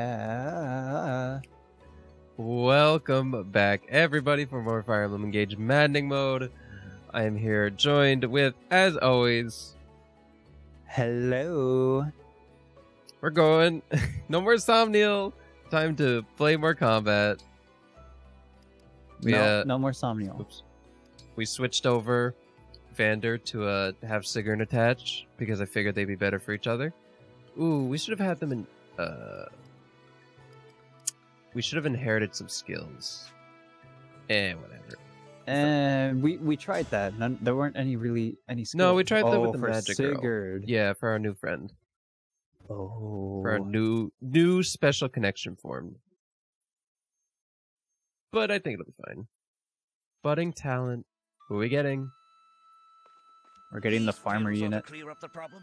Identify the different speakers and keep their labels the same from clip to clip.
Speaker 1: Uh,
Speaker 2: Welcome back, everybody, for more Fire Emblem Engage Maddening Mode. I am here joined with, as always,
Speaker 1: hello.
Speaker 2: we're going. no more Somniel. Time to play more combat. We,
Speaker 1: no,
Speaker 2: uh,
Speaker 1: no more Somniel.
Speaker 2: Oops. We switched over Vander to uh, have Sigurd attach because I figured they'd be better for each other. Ooh, we should have had them in. Uh, we should have inherited some skills. Eh, whatever.
Speaker 1: And we we tried that. None, there weren't any really any. Skills.
Speaker 2: No, we tried that
Speaker 1: oh,
Speaker 2: with the
Speaker 1: for
Speaker 2: magic girl. Yeah, for our new friend.
Speaker 1: Oh.
Speaker 2: For our new new special connection formed. But I think it'll be fine. Budding talent. Who are we getting?
Speaker 1: We're getting the farmer
Speaker 3: pills ought to
Speaker 1: unit.
Speaker 3: Clear up the problem.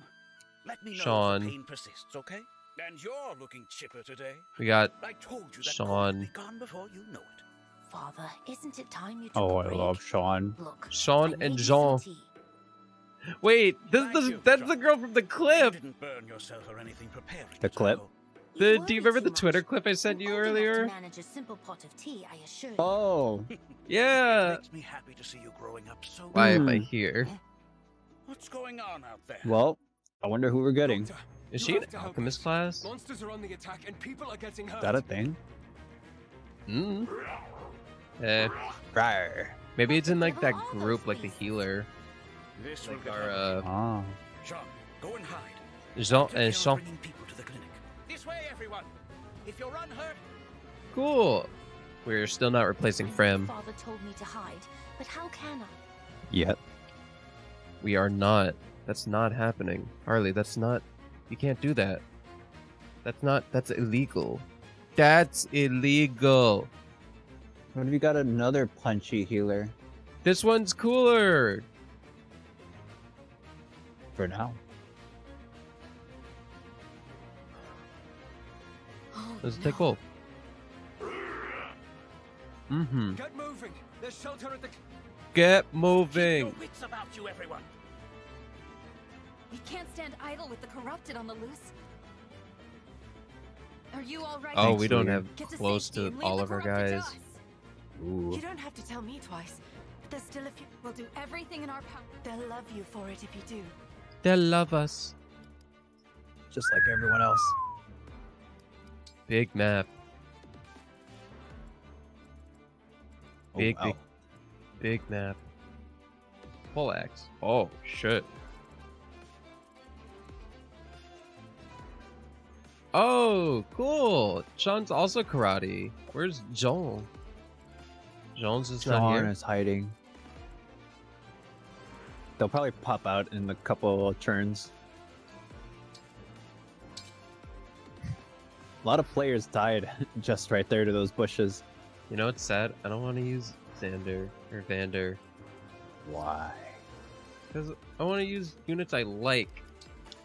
Speaker 3: Let me know
Speaker 2: Sean.
Speaker 3: if the pain persists, okay? And you're looking chipper today.
Speaker 2: We got
Speaker 3: I told you that
Speaker 2: Sean.
Speaker 3: be gone before you know it.
Speaker 4: Father, isn't it time you took
Speaker 1: Oh,
Speaker 4: a
Speaker 1: I
Speaker 4: break?
Speaker 1: love Sean.
Speaker 4: Look,
Speaker 2: Sean
Speaker 4: I
Speaker 2: and Jean. Wait, this
Speaker 3: Thank
Speaker 2: is
Speaker 3: you,
Speaker 2: that's
Speaker 3: Sean.
Speaker 2: the girl from the
Speaker 3: You
Speaker 2: clip.
Speaker 3: didn't burn yourself or anything preparing
Speaker 1: The clip?
Speaker 3: so-
Speaker 2: The,
Speaker 4: You
Speaker 2: do you remember the Twitter
Speaker 4: much.
Speaker 2: clip I sent
Speaker 4: I'm
Speaker 2: you earlier?
Speaker 4: Manage a simple pot of tea, I assure you.
Speaker 1: Oh,
Speaker 2: Yeah.
Speaker 3: Makes me happy to see you growing up so
Speaker 2: Why am I
Speaker 1: Hmm.
Speaker 2: here?
Speaker 3: What's going on out there?
Speaker 1: well, I wonder who we're getting.
Speaker 5: Doctor,
Speaker 2: Is she an
Speaker 5: have
Speaker 2: alchemist class?
Speaker 5: Monsters are on the attack and people are getting hurt.
Speaker 1: Is that a thing?
Speaker 2: Mm. Eh,
Speaker 1: Rawr.
Speaker 2: maybe it's in like that group, like the healer,
Speaker 3: This
Speaker 2: like our uh,
Speaker 1: Oh.
Speaker 3: Jean, go and hide.
Speaker 2: Jean
Speaker 3: Take care
Speaker 2: and
Speaker 3: of
Speaker 2: Jean.
Speaker 3: people to the clinic. This way, everyone. If you're unhurt,
Speaker 2: Cool. We're still not replacing
Speaker 4: I know
Speaker 2: Frem.
Speaker 4: Father told me to hide, but how can I?
Speaker 1: Yep.
Speaker 2: We are not. That's not happening. Harley, that's not. You can't do that. That's not. That's illegal. That's illegal.
Speaker 1: What if you got another punchy healer
Speaker 2: This one's cooler.
Speaker 1: for now?
Speaker 4: Oh,
Speaker 2: Let's
Speaker 4: no.
Speaker 2: take both. Mm-hmm.
Speaker 5: Get moving. There's shelter at the.
Speaker 2: Get
Speaker 3: keep your
Speaker 2: moving.
Speaker 3: wits about you, everyone.
Speaker 6: We can't stand idle with the corrupted on the loose. Are you all right?
Speaker 2: Oh, we don't have close to all of our guys.
Speaker 1: Ooh.
Speaker 6: You don't have to tell me twice. But there's still a few. We'll do everything in our power. They'll love you for it if you do.
Speaker 2: They'll love us.
Speaker 1: Just like everyone else.
Speaker 2: Big map.
Speaker 1: Oh,
Speaker 2: Big,
Speaker 1: wow.
Speaker 2: big, big map. Full axe. Oh shit. Oh, cool. Sean's also karate. Where's Joel? Jones is not
Speaker 1: Sean
Speaker 2: here.
Speaker 1: is hiding. They'll probably pop out in a couple of turns. A lot of players died just right there to those bushes.
Speaker 2: You know what's sad? I don't want to use Xander or Vander
Speaker 1: Why?
Speaker 2: because I want to use units I like.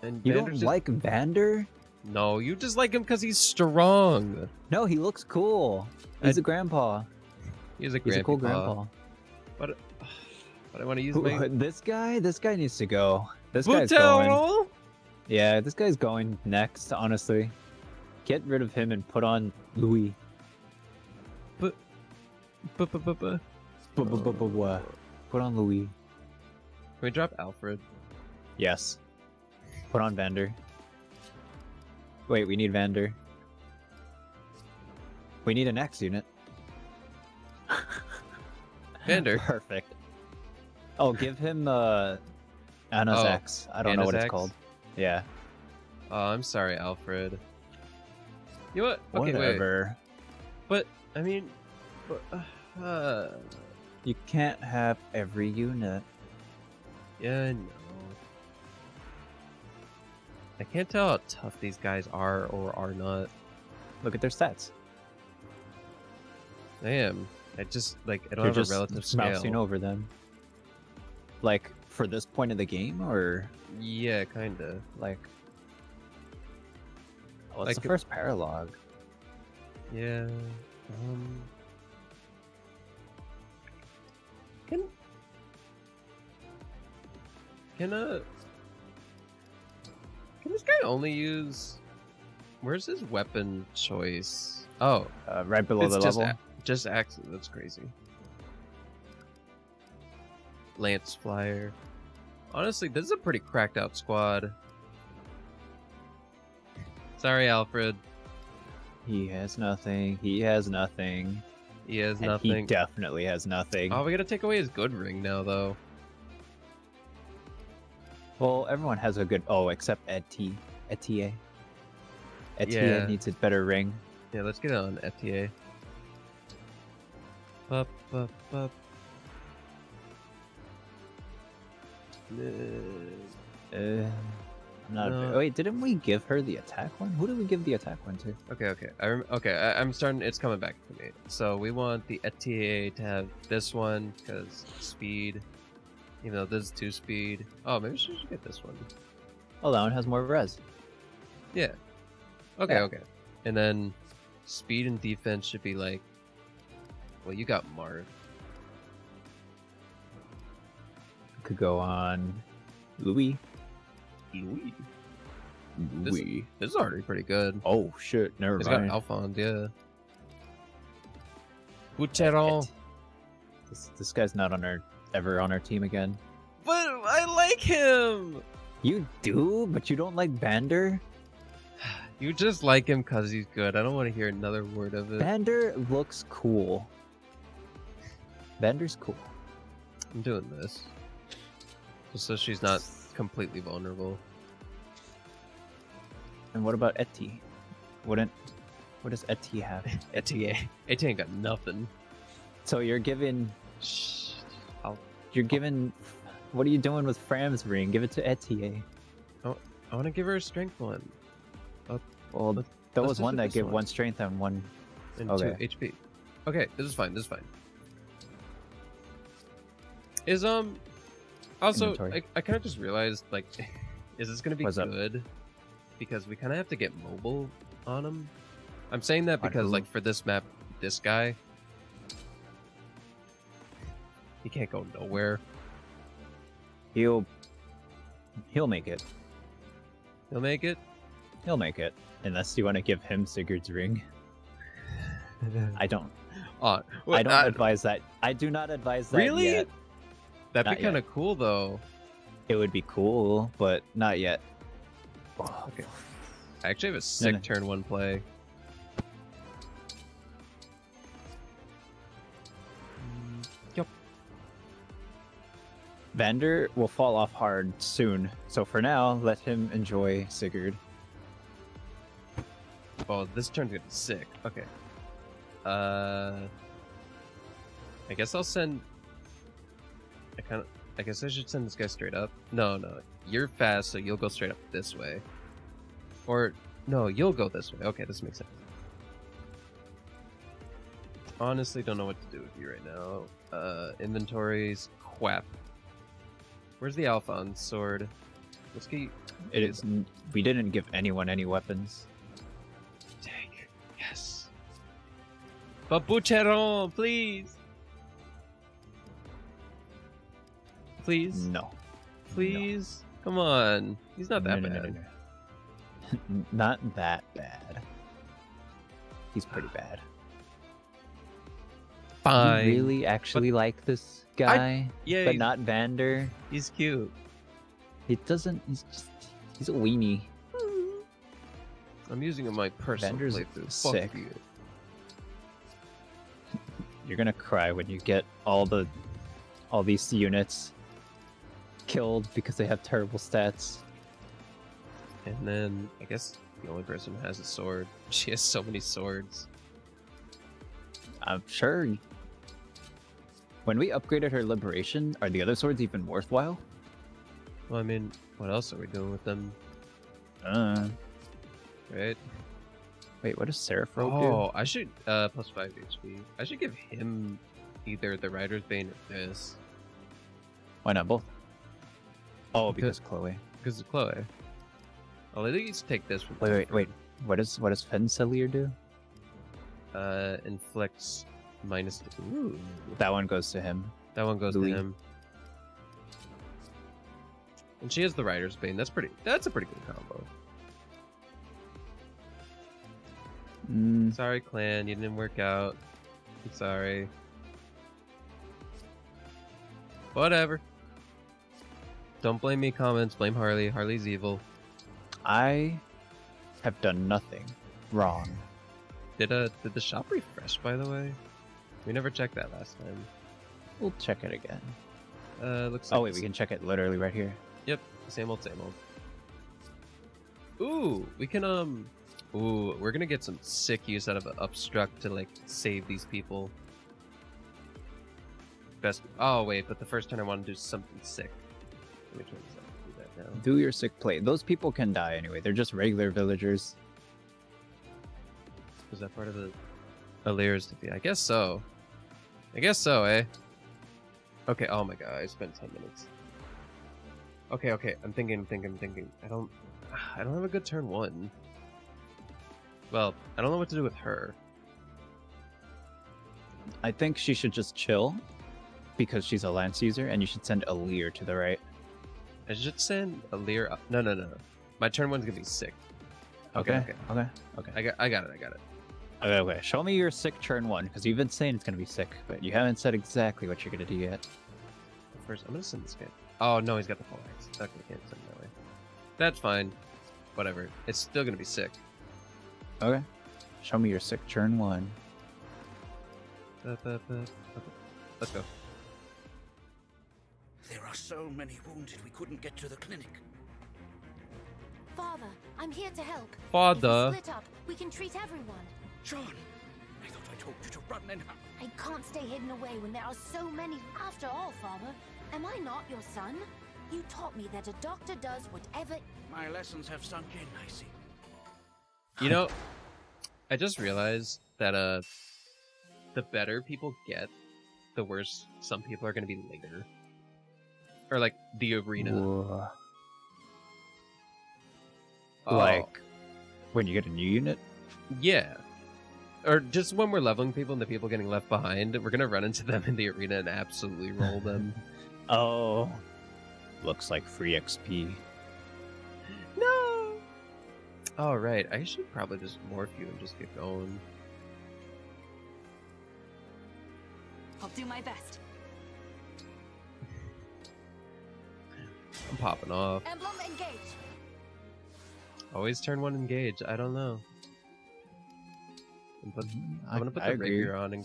Speaker 2: And
Speaker 1: You
Speaker 2: Vander's
Speaker 1: don't
Speaker 2: just-
Speaker 1: like Vander?
Speaker 2: No, you just like him because he's strong.
Speaker 1: No, he looks cool. He's
Speaker 2: I-
Speaker 1: a grandpa.
Speaker 2: He's a grandpa.
Speaker 1: He's a cool
Speaker 2: grandpa. But, but I want to use
Speaker 1: Who-
Speaker 2: my uh,
Speaker 1: This guy, this guy needs to go. This guy's going. Yeah, this guy's going next. Honestly, get rid of him and put on Louis.
Speaker 2: Bu- bu- bu- bu-
Speaker 1: Bu- bu- bu- bu- bu- Put on Louis.
Speaker 2: Can we drop Alfred?
Speaker 1: Yes. Put on Vander. Wait, we need Vander. We need an X unit.
Speaker 2: Vander.
Speaker 1: Perfect. Oh, give him uh Anna's
Speaker 2: Oh,
Speaker 1: X. I don't know
Speaker 2: Anna's
Speaker 1: what it's
Speaker 2: X?
Speaker 1: called. Yeah.
Speaker 2: Oh, I'm sorry, Alfred. You know what? Okay, wait.
Speaker 1: Whatever.
Speaker 2: But I mean, but, uh, uh,
Speaker 1: You can't have every unit.
Speaker 2: yeah, no. I can't tell how tough these guys are or are not.
Speaker 1: Look at their stats.
Speaker 2: I am. I just like I don't
Speaker 1: You're
Speaker 2: have a relative
Speaker 1: mousing
Speaker 2: scale.
Speaker 1: over them. Like for this point of the game, or
Speaker 2: Yeah, kinda.
Speaker 1: like. Oh, it's
Speaker 2: Like
Speaker 1: the first paralog.
Speaker 2: Yeah. Um. Can. Can uh. Can this guy only use Where's his weapon choice? Oh,
Speaker 1: Uh, right below the
Speaker 2: just
Speaker 1: level.
Speaker 2: a- just axe. That's crazy. Lance Flyer. Honestly, this is a pretty cracked out squad. Sorry, Alfred.
Speaker 1: He has nothing. He has nothing.
Speaker 2: He has
Speaker 1: And
Speaker 2: nothing.
Speaker 1: he definitely has nothing.
Speaker 2: Oh, we gotta take away his good ring now, though.
Speaker 1: Well, everyone has a good. Oh, except T. Etie. Etie
Speaker 2: Yeah.
Speaker 1: needs a better ring.
Speaker 2: Yeah, let's get on FTA. Up, up, up.
Speaker 1: Uh, not.
Speaker 2: No.
Speaker 1: Wait, didn't we give her the attack one? Who did we give the attack one to?
Speaker 2: Okay, okay. I rem- okay. I- I'm starting. It's coming back to me. So we want the FTA to have this one because speed. Even though this is two speed. Oh, maybe she should get this one.
Speaker 1: Oh, that one has more res.
Speaker 2: Yeah. Okay,
Speaker 1: Yeah.
Speaker 2: okay. And then speed and defense should be like. Well, you got Marth.
Speaker 1: Could go on. Louis.
Speaker 2: Louis.
Speaker 1: Louis.
Speaker 2: This is already pretty good.
Speaker 1: Oh shit! Never
Speaker 2: It's got. Alphonse, yeah. Boucheron.
Speaker 1: It- This, this guy's not on our ever on our team again.
Speaker 2: But I like him.
Speaker 1: You do, but you don't like Vander.
Speaker 2: You just like him because he's good. I don't want to hear another word of it.
Speaker 1: Vander looks cool. Vander's cool.
Speaker 2: I'm doing this. Just so she's not completely vulnerable.
Speaker 1: And what about Eti? Wouldn't what does Eti have?
Speaker 2: Etienne. Etienne eh? ain't got nothing.
Speaker 1: So you're giving
Speaker 2: Shh. I'll,
Speaker 1: you're giving what are you doing with Fram's ring? Give it to Etie.
Speaker 2: I want to give her a strength one.
Speaker 1: Well,
Speaker 2: Let's- let's
Speaker 1: was one that gave
Speaker 2: one.
Speaker 1: one strength and one.
Speaker 2: and
Speaker 1: Okay.
Speaker 2: two HP. Okay, this is fine. This is fine. Is um also
Speaker 1: Inventory.
Speaker 2: I, I kind of just realized like is this gonna be
Speaker 1: What's up?
Speaker 2: good because we kind of have to get mobile on him. I'm saying that because like for this map, this guy he can't go nowhere.
Speaker 1: He'll he'll make it.
Speaker 2: He'll make it.
Speaker 1: He'll make it. Unless you want to give him Sigurd's ring. I don't.
Speaker 2: Oh,
Speaker 1: I don't
Speaker 2: uh,
Speaker 1: advise that. I do not advise that
Speaker 2: Really?
Speaker 1: yet.
Speaker 2: That'd
Speaker 1: not
Speaker 2: be kind of cool though.
Speaker 1: It would be cool, but not yet.
Speaker 2: Okay. I actually have a sick
Speaker 1: no.
Speaker 2: turn one play.
Speaker 1: Vander will fall off hard soon. So for now, let him enjoy Sigurd.
Speaker 2: Oh, this turn's be sick. Okay. Uh, I guess I'll send. I kind of. I guess I should send this guy straight up. No, no, you're fast, so you'll go straight up this way. Or no, you'll go this way. Okay, this makes sense. Honestly, don't know what to do with you right now. Uh, inventories, quap. Where's the Alphonse sword? Let's get.
Speaker 1: It is. We didn't give anyone any weapons.
Speaker 2: Take. Yes. Babucheron, please. Please.
Speaker 1: No.
Speaker 2: Please. Come on. He's not that
Speaker 1: No, no,
Speaker 2: bad.
Speaker 1: no, no, no. not that bad. He's pretty bad.
Speaker 2: Fine.
Speaker 1: You really actually like this guy,
Speaker 2: Yeah,
Speaker 1: but not Vander.
Speaker 2: he's cute.
Speaker 1: He doesn't. He's just. He's a weenie.
Speaker 2: I'm using him my personal
Speaker 1: Vander's
Speaker 2: playthrough.
Speaker 1: sick.
Speaker 2: Fuck you.
Speaker 1: You're gonna cry when you get all the, all these units killed because they have terrible stats.
Speaker 2: And then I guess the only person who has a sword. She has so many swords.
Speaker 1: I'm sure. When we upgraded her liberation, are the other swords even worthwhile?
Speaker 2: Well, I mean, what else are we doing with them?
Speaker 1: Uh,
Speaker 2: Right?
Speaker 1: wait, what does Seraphro
Speaker 2: Oh, I should uh plus five HP. I should give him either the Rider's Bane or this.
Speaker 1: Why not both? Oh,
Speaker 2: Because-
Speaker 1: because Chloe.
Speaker 2: Because of Chloe. I'll at least take this
Speaker 1: Wait, wait, wait. What does what does Fensalir do?
Speaker 2: Uh inflicts minus Ooh.
Speaker 1: That one goes to him.
Speaker 2: That one goes
Speaker 1: Louis.
Speaker 2: to him. And she has the Rider's Bane. That's pretty that's a pretty good combo.
Speaker 1: Mm,
Speaker 2: Sorry, clan, you didn't work out. I'm sorry. Whatever. Don't blame me, comments. Blame Harley. Harley's evil.
Speaker 1: I have done nothing wrong.
Speaker 2: Did uh did the shop refresh by the way? We never checked that last time.
Speaker 1: We'll check it again.
Speaker 2: Uh looks like
Speaker 1: Oh wait, we can check it literally right here.
Speaker 2: Yep, same old, same old. Ooh, we can um. Ooh, we're gonna get some sick use out of obstruct to like save these people. Best. Oh wait, but the first turn I want to do something sick. Let me turn this up. Do that now.
Speaker 1: Do your sick play. Those people can die anyway. They're just regular villagers.
Speaker 2: Was that part of the Alear's defeat? I guess so. I guess so, eh? Okay. Oh my god, I spent ten minutes. Okay, okay. I'm thinking. I'm thinking. I'm thinking. I don't. I don't have a good turn one. Well, I don't know what to do with her.
Speaker 1: I think she should just chill because she's a lance user, and you should send Alear to the right.
Speaker 2: I should send Alear. Up. No, no, no, no. My turn one's gonna be sick. Okay,
Speaker 1: Okay.
Speaker 2: okay.
Speaker 1: Okay.
Speaker 2: I got. I got it. I got it.
Speaker 1: Okay. Okay. Show me your sick turn one because you've been saying it's gonna be sick, but you haven't said exactly what you're gonna do yet.
Speaker 2: First, I'm gonna send this guy. Oh no, he's got the full axe. Okay, can't send that way. That's fine. Whatever. It's still gonna be sick.
Speaker 1: Okay. Show me your sick turn one.
Speaker 2: Ba, ba, ba. Let's go.
Speaker 3: There are so many wounded we couldn't get to the clinic.
Speaker 4: Father, I'm here to help.
Speaker 2: Father.
Speaker 4: If we split up, we can treat everyone.
Speaker 3: Jean, I thought I told you to run and hide.
Speaker 4: I can't stay hidden away when there are so many. After all, Father, am I not your son? You taught me that a doctor does whatever.
Speaker 3: My lessons have sunk in, I see.
Speaker 2: You know, I just realized that uh, the better people get, the worse some people are gonna be later. Or like the arena.
Speaker 1: Whoa.
Speaker 2: Oh,
Speaker 1: Like when you get a new unit.
Speaker 2: yeah. Or just when we're leveling people and the people getting left behind, we're gonna run into them in the arena and absolutely roll them.
Speaker 1: Oh. Looks like free XP.
Speaker 2: no. All right, I should probably just morph you and just get going.
Speaker 6: I'll do my best.
Speaker 2: I'm popping off.
Speaker 6: Emblem engage.
Speaker 2: Always turn one engage. I don't know. And put I'm gonna put
Speaker 1: I
Speaker 2: the
Speaker 1: agree.
Speaker 2: rapier on in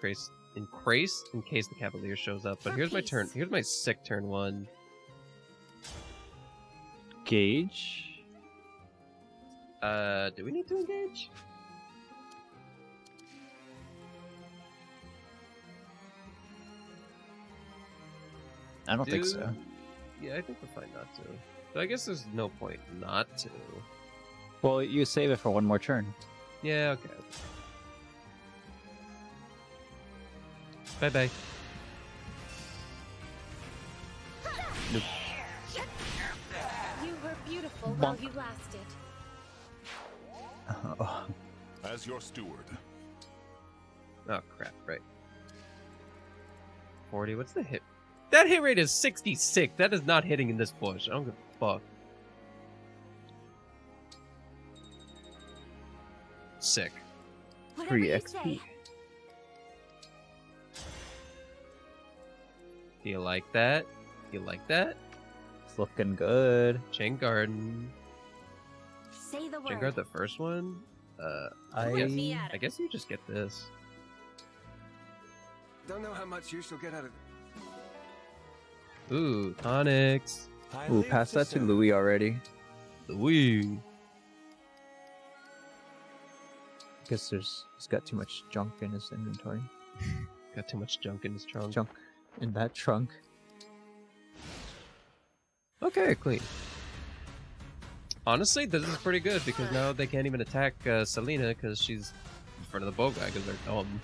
Speaker 2: case in case in case the cavalier shows up. But
Speaker 4: For
Speaker 2: here's my turn. Here's my sick turn one.
Speaker 1: Gauge.
Speaker 2: Uh, do we need to engage?
Speaker 1: I don't think so.
Speaker 2: Yeah, I think we're fine not to. But I guess there's no point not to.
Speaker 1: Well, you save it for one more turn.
Speaker 2: Yeah, okay. Bye bye.
Speaker 4: You were beautiful while you lasted. Uh-huh.
Speaker 7: As your steward,
Speaker 2: Oh crap! Right. Forty. What's the hit? That hit rate is sixty-six. That is not hitting in this bush. I don't give a fuck. Sick.
Speaker 4: Whatever
Speaker 1: Free XP.
Speaker 2: Do you like that? Do you like that?
Speaker 1: It's looking good.
Speaker 2: Chain Garden.
Speaker 4: Say the
Speaker 2: Chain
Speaker 4: word.
Speaker 2: Guard the first one? Uh,
Speaker 1: I
Speaker 2: guess, I guess you just get this.
Speaker 5: Don't know how much use you'll get out of it.
Speaker 2: Ooh, tonics.
Speaker 5: I
Speaker 1: Ooh, pass that to. Louis already.
Speaker 2: Woo.
Speaker 1: Guess there's he's got too much junk in his inventory.
Speaker 2: Got too much junk in his trunk.
Speaker 1: Junk in that trunk.
Speaker 2: Okay, clean. Honestly, this is pretty good because now they can't even attack uh, Selena because she's in front of the bow guy because they're dumb.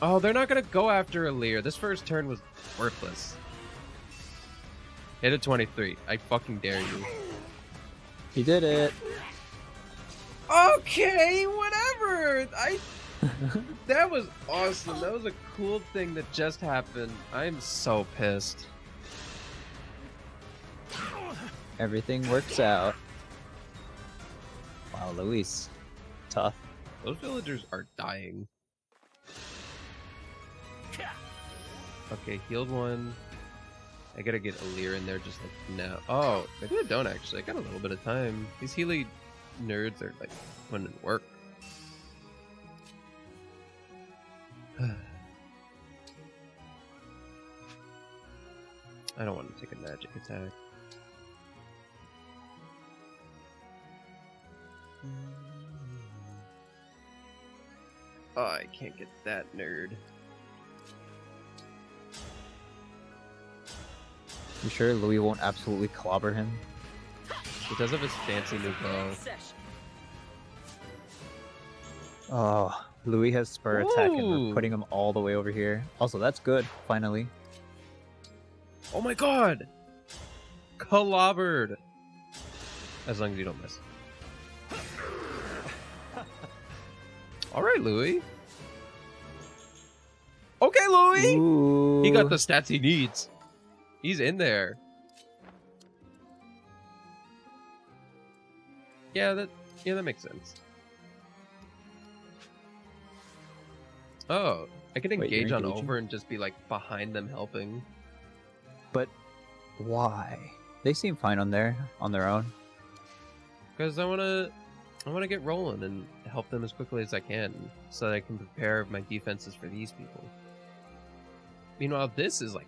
Speaker 2: Oh, they're not gonna go after Alear. This first turn was worthless. Hit a 23. I fucking dare you.
Speaker 1: He did it.
Speaker 2: Okay, whatever. I that was awesome. That was a cool thing that just happened. I'm so pissed.
Speaker 1: Everything works out. Wow, Louis, tough.
Speaker 2: Those villagers are dying. Okay, healed one. I gotta get Alear in there just like now. Oh, maybe I don't actually. I got a little bit of time. These Healy nerds are like putting in work. I don't want to take a magic attack. Oh, I can't get that nerd.
Speaker 1: You sure Louis won't absolutely clobber him?
Speaker 2: Does have his fancy new bow.
Speaker 1: Oh, Louis has spur attack and
Speaker 2: Ooh.
Speaker 1: we're putting him all the way over here. Also, that's good, finally.
Speaker 2: Oh my god! Clobbered! As long as you don't miss. Alright, Louis. Okay, Louis!
Speaker 1: Ooh.
Speaker 2: He got the stats he needs. He's in there. Yeah, that yeah, that makes sense. Oh, I can
Speaker 1: Wait,
Speaker 2: engage on
Speaker 1: engaging?
Speaker 2: over and just be like behind them helping.
Speaker 1: But why? They seem fine on there on their own.
Speaker 2: Because I want to, I want to get rolling and help them as quickly as I can, so that I can prepare my defenses for these people. Meanwhile, this is like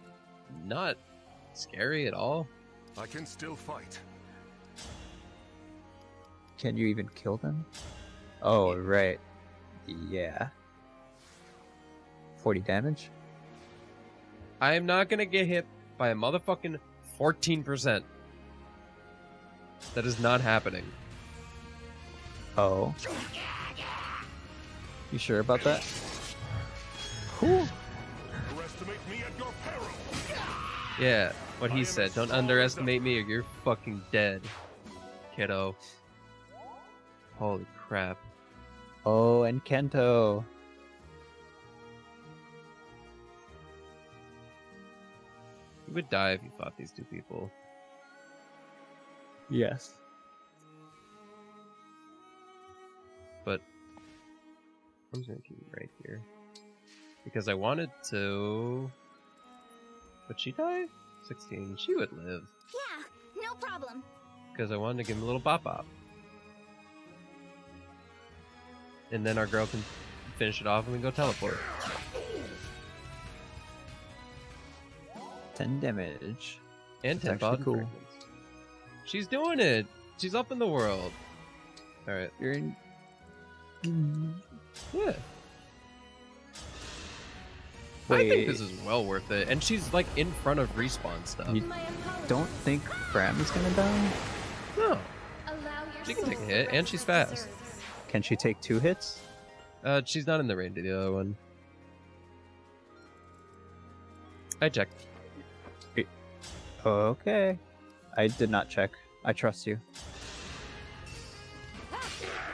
Speaker 2: not scary at all.
Speaker 7: I can still fight.
Speaker 1: Can you even kill them? Oh, right. Yeah. 40 damage?
Speaker 2: I am not gonna get hit by a motherfucking fourteen percent. That is not happening.
Speaker 1: Oh. You sure about that?
Speaker 7: Underestimate me at your peril.
Speaker 2: Yeah, what he said. Don't underestimate me, or you're fucking dead, kiddo. Holy crap!
Speaker 1: Oh, and Kento.
Speaker 2: You would die if you fought these two people.
Speaker 1: Yes.
Speaker 2: but I'm just gonna keep it right here because I wanted to. Would she die? 16. She would live
Speaker 4: Yeah, no problem.
Speaker 2: because I wanted to give him a little bop bop, and then our girl can finish it off and we go teleport.
Speaker 1: 10 damage.
Speaker 2: And
Speaker 1: That's
Speaker 2: 10
Speaker 1: actually
Speaker 2: bottom
Speaker 1: cool.
Speaker 2: fragments. She's doing it. She's up in the world. All right.
Speaker 1: You're in.
Speaker 2: Yeah. I think this is well worth it, and she's like in front of respawn stuff.
Speaker 1: You don't think Bram is gonna die?
Speaker 2: No. She can take a hit, and she's fast.
Speaker 4: Deserves.
Speaker 1: Can she take two hits?
Speaker 2: Uh, she's not in the range of the other one. I checked.
Speaker 1: Okay. I did not check. I trust you.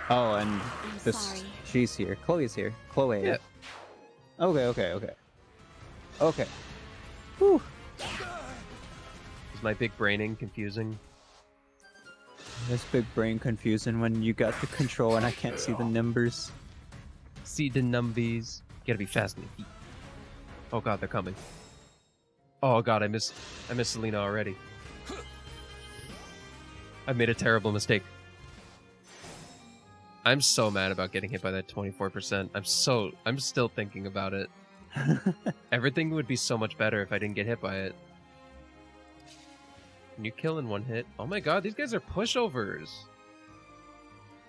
Speaker 1: Oh, and
Speaker 4: I'm
Speaker 1: this
Speaker 4: sorry.
Speaker 1: she's here. Chloe's here. Chloe.
Speaker 2: Yeah.
Speaker 1: Okay, okay, okay. Okay. Whew.
Speaker 2: Is my big braining confusing?
Speaker 1: This big brain confusing when you got the control and I can't see the numbers.
Speaker 2: See the numbies. Gotta be fast on your feet. Oh god, they're coming. Oh god, I miss I miss Selena already. I made a terrible mistake. I'm so mad about getting hit by that 24%. I'm so I'm still thinking about it. Everything would be so much better if I didn't get hit by it. Can you kill in one hit? Oh my god, these guys are pushovers.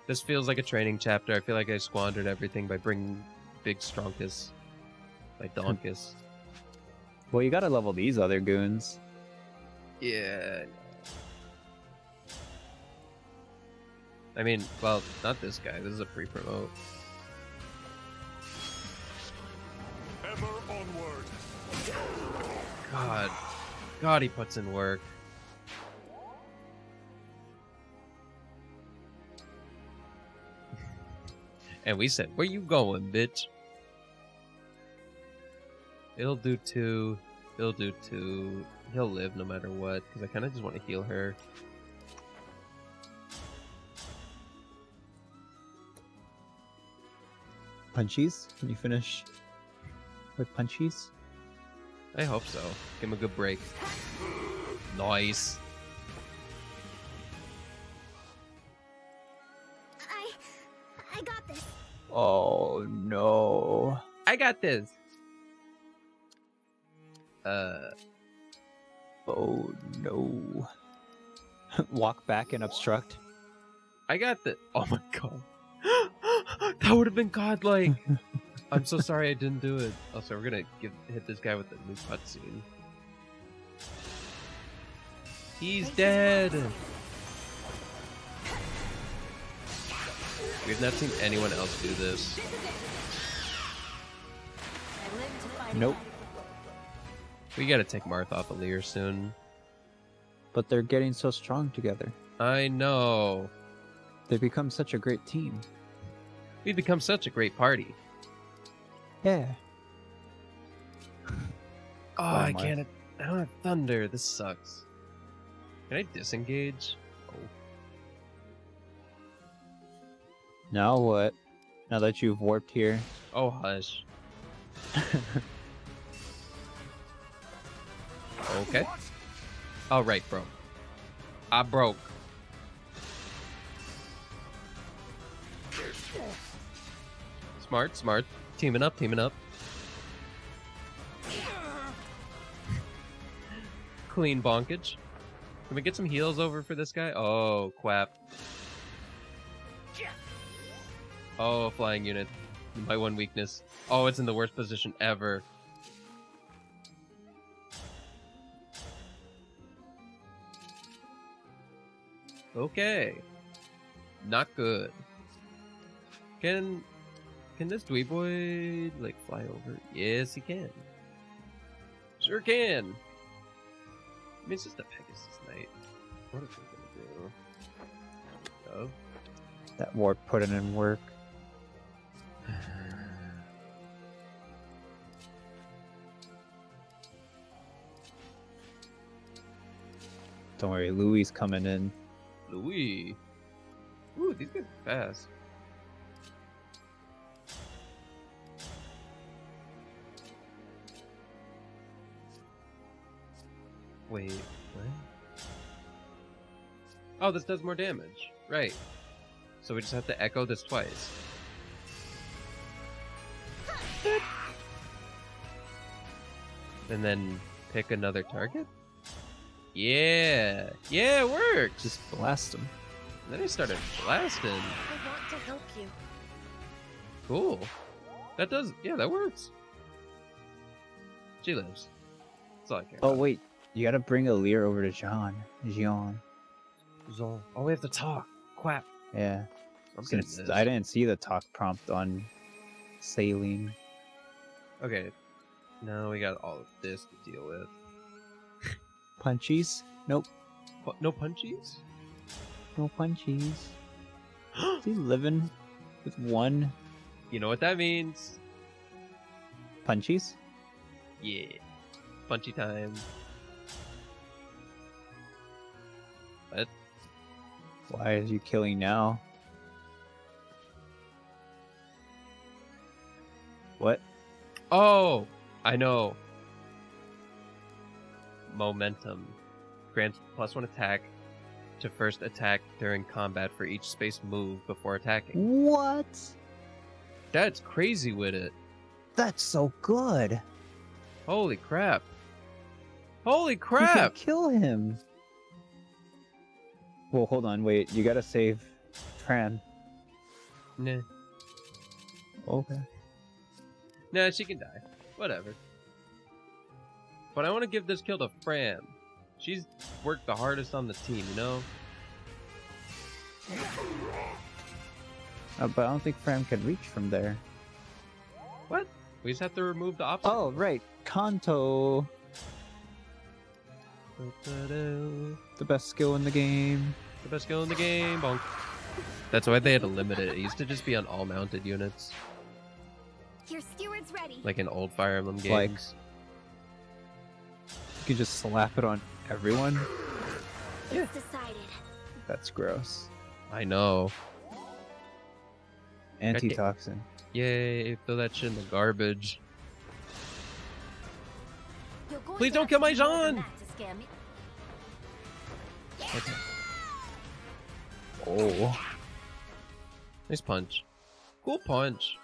Speaker 2: This feels like a training chapter. I feel like I squandered everything by bringing Big Stronkus. By Donkus.
Speaker 1: well, you gotta level these other goons.
Speaker 2: yeah. I mean, well, not this guy. This is a pre-promote.
Speaker 7: Ever onward.
Speaker 2: God. God, he puts in work. And we said, where you going, bitch? It'll do two. It'll do two. He'll live no matter what, because I kind of just want to heal her.
Speaker 1: Punchies? Can you finish with punchies?
Speaker 2: I hope so. Give him a good break. Nice.
Speaker 1: Oh no.
Speaker 2: I got this. Uh,
Speaker 1: Oh no. Walk back and obstruct.
Speaker 2: I got the. Oh my god. that would have been godlike. I'm so sorry I didn't do it. Also, we're gonna give hit this guy with the new cutscene. He's dead. We've not seen anyone else do this.
Speaker 4: I live to fight
Speaker 1: Nope.
Speaker 2: We gotta take Marth off of Lear soon.
Speaker 1: But they're getting so strong together.
Speaker 2: I know.
Speaker 1: They've become such a great team.
Speaker 2: We've become such a great party.
Speaker 1: Yeah.
Speaker 2: Oh,
Speaker 1: Wow,
Speaker 2: I can't. I don't have thunder. This sucks. Can I disengage? Oh.
Speaker 1: Now what? Now that you've warped here.
Speaker 2: Oh, hush. Okay. All right, bro. I broke. Smart, smart. Teaming up, teaming up. Clean bonkage. Can we get some heals over for this guy? Oh, quap. Oh, flying unit. My one weakness. Oh, it's in the worst position ever. Okay. Not good. Can can this dweeboy like fly over? Yes, he can. Sure can. I mean, it's just a Pegasus Knight. What are we gonna do? Go.
Speaker 1: That warp put it in work. Don't worry, Louis coming in.
Speaker 2: Louis. Ooh, these get fast. Wait, what? Oh, this does more damage. Right. So we just have to echo this twice. And then pick another target? Yeah. Yeah, it works.
Speaker 1: Just blast him.
Speaker 2: Then he started blasting.
Speaker 4: I want to help you.
Speaker 2: Cool. That does, yeah, that works. She lives. That's all I care
Speaker 1: Oh
Speaker 2: about.
Speaker 1: wait, you gotta bring Alear over to John. Jean.
Speaker 2: Zol. Oh, we have to talk. Quap.
Speaker 1: Yeah.
Speaker 2: I'm getting
Speaker 1: Since. I didn't see the talk prompt on Celine.
Speaker 2: Okay. Now we got all of this to deal with.
Speaker 1: Punchies? Nope.
Speaker 2: Pu- no punchies?
Speaker 1: No punchies. Is he living with one
Speaker 2: You know what that means?
Speaker 1: punchies?
Speaker 2: Yeah. Punchy time. What?
Speaker 1: Why is you killing now? What?
Speaker 2: Oh! I know. Momentum. Grants plus one attack to first attack during combat for each space move before attacking.
Speaker 1: What?
Speaker 2: That's crazy with it.
Speaker 1: That's so good.
Speaker 2: Holy crap. Holy
Speaker 1: You can
Speaker 2: crap!
Speaker 1: kill him. Well, hold on, wait. You gotta save Tran.
Speaker 2: Nah.
Speaker 1: Okay.
Speaker 2: Nah, she can die. Whatever. But I want to give this kill to Fran. She's worked the hardest on the team, you know?
Speaker 1: Uh, but I don't think Fram can reach from there.
Speaker 2: What? We just have to remove the obstacle.
Speaker 1: Oh, right. Canto.
Speaker 2: The
Speaker 1: The best skill in the game.
Speaker 2: The best skill in the game. Bonk. That's why they had to limit it. It used to just be on all mounted units,
Speaker 4: Your steward's ready.
Speaker 2: like in old Fire Emblem
Speaker 1: Like-
Speaker 2: games.
Speaker 1: You can just slap it on everyone.
Speaker 4: It's decided.
Speaker 1: That's gross.
Speaker 2: I know.
Speaker 1: Antitoxin.
Speaker 2: Yay! Throw that shit in the garbage. Please don't kill my
Speaker 4: do
Speaker 2: Jean.
Speaker 4: that to scare me.
Speaker 1: Oh.
Speaker 2: Nice punch. Cool punch.